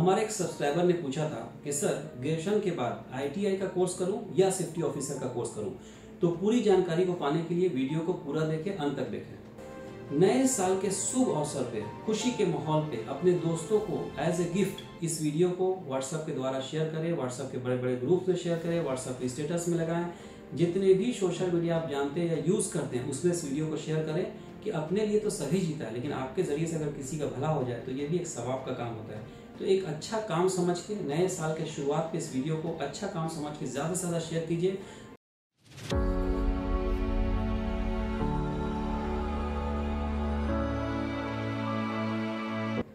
हमारे एक सब्सक्राइबर ने पूछा था कि, सर ग्रेजुएशन के बाद आईटीआई का कोर्स करूँ या सेफ्टी ऑफिसर का कोर्स करूँ? तो पूरी जानकारी को पाने के लिए वीडियो को पूरा देखें, अंत तक देखें। नए साल के शुभ अवसर पे, खुशी के माहौल पे अपने दोस्तों को एज ए गिफ्ट इस वीडियो को व्हाट्सएप के द्वारा शेयर करें व्हाट्सएप के बड़े बड़े ग्रुप में शेयर करें व्हाट्सएप के स्टेटस में लगाएँ। जितने भी सोशल मीडिया आप जानते हैं या यूज़ करते हैं, उसमें इस वीडियो को शेयर करें कि अपने लिए तो सभी जीता है, लेकिन आपके ज़रिए से अगर किसी का भला हो जाए तो ये भी एक सवाब का काम होता है। तो एक अच्छा काम समझ के नए साल के शुरुआत पे इस वीडियो को अच्छा काम समझ के ज़्यादा से ज़्यादा शेयर कीजिए।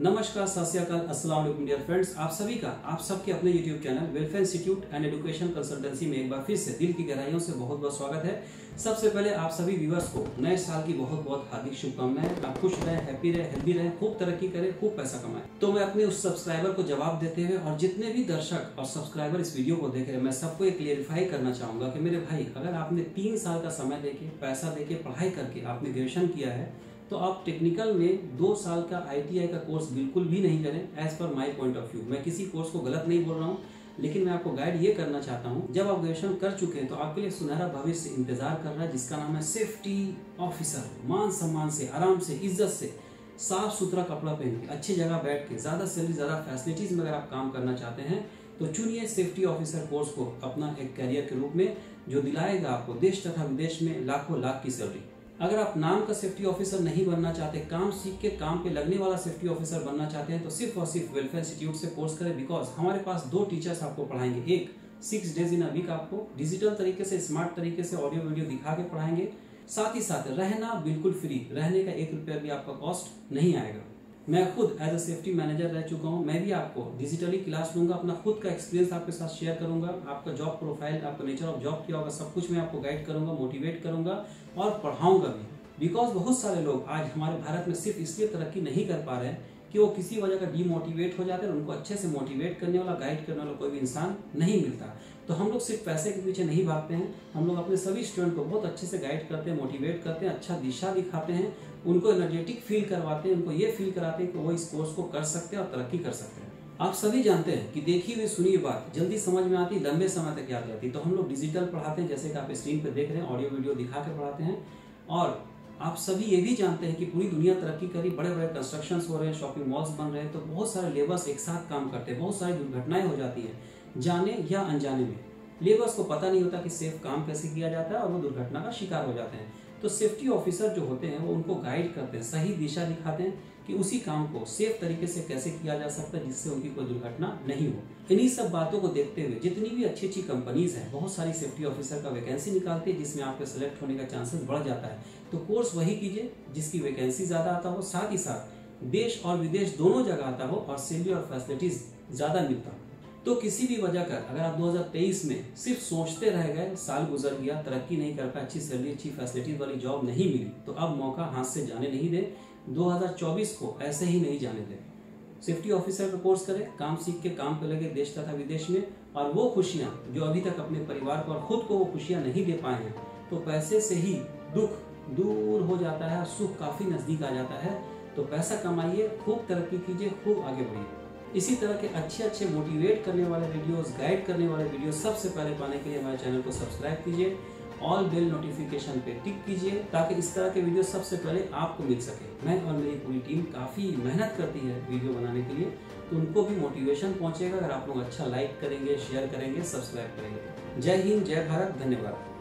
नमस्कार, सत अस्सलाम वालेकुम डियर फ्रेंड्स आप सभी का, आप सबके अपने YouTube channel welfare institute and education consultancy में एक बार फिर से दिल की गहराइयों से बहुत बहुत स्वागत है। सबसे पहले आप सभी व्यूवर्स को नए साल की बहुत बहुत हार्दिक शुभकामनाएँ। आप खुश रहे हैप्पी रहे हेल्दी रहे, खूब तरक्की करें, खूब पैसा कमाएँ। तो मैं अपने उस सब्सक्राइबर को जवाब देते हुए और जितने भी दर्शक और सब्सक्राइबर इस वीडियो को देख रहे हैं, मैं सबको एक क्लियरिफाई करना चाहूँगा कि मेरे भाई, अगर आपने तीन साल का समय देके, पैसा देके पढ़ाई करके आपने ग्रेजुएशन किया है तो आप टेक्निकल में दो साल का आईटीआई का कोर्स बिल्कुल भी नहीं करें as per my point of view मैं किसी कोर्स को गलत नहीं बोल रहा हूँ, लेकिन मैं आपको गाइड ये करना चाहता हूँ, जब आप ग्रेजुएशन कर चुके हैं तो आपके लिए सुनहरा भविष्य इंतज़ार कर रहा है, जिसका नाम है सेफ्टी ऑफिसर मान सम्मान से, आराम से, इज़्ज़त से साफ़ सुथरा कपड़ा पहन के, अच्छी जगह बैठ के, ज़्यादा सैलरी ज़्यादा फैसिलिटीज़ में अगर आप काम करना चाहते हैं तो चुनिए सेफ्टी ऑफिसर कोर्स को अपना एक करियर के रूप में, जो दिलाएगा आपको देश तथा विदेश में लाखों लाख की सैलरी अगर आप नाम का सेफ्टी ऑफिसर नहीं बनना चाहते, काम सीख के काम पे लगने वाला सेफ्टी ऑफिसर बनना चाहते हैं तो सिर्फ़ और सिर्फ़ वेलफेयर इंस्टीट्यूट से कोर्स करें बिकॉज़ हमारे पास दो टीचर्स आपको पढ़ाएँगे। एक six days in a week आपको डिजिटल तरीके से स्मार्ट तरीके से ऑडियो वीडियो दिखा के पढ़ाएँगे। साथ ही साथ रहना बिल्कुल फ्री रहने का एक रुपया भी आपका कॉस्ट नहीं आएगा। मैं खुद एज अ सेफ्टी मैनेजर रह चुका हूँ। मैं भी आपको डिजिटली क्लास लूँगा, अपना खुद का एक्सपीरियंस आपके साथ शेयर करूँगा। आपका जॉब प्रोफ़ाइल आपका नेचर ऑफ़ जॉब क्या होगा, सब कुछ मैं आपको गाइड करूँगा मोटिवेट करूँगा और पढ़ाऊँगा भी। बिकॉज़ बहुत सारे लोग आज हमारे भारत में सिर्फ़ इसलिए तरक्की नहीं कर पा रहे हैं कि वो किसी वजह का डीमोटिवेट हो जाते हैं उनको अच्छे से मोटिवेट करने वाला गाइड करने वाला कोई भी इंसान नहीं मिलता। तो हम लोग सिर्फ़ पैसे के पीछे नहीं भागते हैं। हम लोग अपने सभी स्टूडेंट को बहुत अच्छे से गाइड करते हैं मोटिवेट करते हैं अच्छा दिशा दिखाते हैं। उनको एनर्जेटिक फील करवाते हैं, उनको ये फील कराते हैं कि वो इस कोर्स को कर सकते हैं और तरक्की कर सकते हैं। आप सभी जानते हैं कि देखी हुई सुनी बात, जल्दी समझ में आती, लंबे समय तक याद रहती। तो हम लोग डिजिटल पढ़ाते हैं, जैसे कि आप स्क्रीन पर देख रहे हैं ऑडियो वीडियो दिखा के पढ़ाते हैं। और आप सभी ये भी जानते हैं कि पूरी दुनिया तरक्की करी बड़े बड़े कंस्ट्रक्शन हो रहे हैं शॉपिंग मॉल्स बन रहे हैं तो बहुत सारे लेबर्स एक साथ काम करते हैं, बहुत सारी दुर्घटनाएँ हो जाती है, जाने या अनजाने में। लेबर्स को पता नहीं होता कि सेफ़ काम कैसे किया जाता है और वो दुर्घटना का शिकार हो जाते हैं। तो सेफ्टी ऑफिसर जो होते हैं, वो उनको गाइड करते हैं, सही दिशा दिखाते हैं कि उसी काम को सेफ़ तरीके से कैसे किया जा सकता है, जिससे उनकी कोई दुर्घटना नहीं हो। इन्हीं सब बातों को देखते हुए, जितनी भी अच्छी अच्छी कंपनीज़ हैं, बहुत सारी सेफ्टी ऑफिसर का वैकेंसी निकालती है, जिसमें आपके सेलेक्ट होने का चांसेस बढ़ जाता है। तो कोर्स वही कीजिए, जिसकी वैकेंसी ज़्यादा आता हो, साथ ही साथ देश और विदेश दोनों जगह आता हो और सैलरी और फैसिलिटीज़ ज़्यादा मिलता तो किसी भी वजह कर, अगर आप 2023 में सिर्फ़ सोचते रह गए, साल गुजर गया, तरक्की नहीं कर पाए, अच्छी सैलरी अच्छी फैसिलिटीज़ वाली जॉब नहीं मिली तो अब मौका हाथ से जाने नहीं दे। 2024 को ऐसे ही नहीं जाने दे। सेफ्टी ऑफिसर का कोर्स करें, काम सीख के काम पे लगे देश तथा विदेश में, और वो खुशियाँ जो अभी तक अपने परिवार को और खुद को वो खुशियाँ नहीं दे पाए हैं तो पैसे से ही दुख दूर हो जाता है सुख काफ़ी नज़दीक आ जाता है। तो पैसा कमाइए, खूब तरक्की कीजिए, खूब आगे बढ़िए। इसी तरह के अच्छे अच्छे मोटिवेट करने वाले वीडियोस गाइड करने वाले वीडियो सबसे पहले पाने के लिए हमारे चैनल को सब्सक्राइब कीजिए। ऑल बेल नोटिफिकेशन पे टिक कीजिए ताकि इस तरह के वीडियो सबसे पहले आपको मिल सके। मैं और मेरी पूरी टीम काफ़ी मेहनत करती है वीडियो बनाने के लिए। तो उनको भी मोटिवेशन पहुंचेगा। अगर आप लोग अच्छा लाइक करेंगे शेयर करेंगे सब्सक्राइब करेंगे। जय हिंद, जय भारत, धन्यवाद।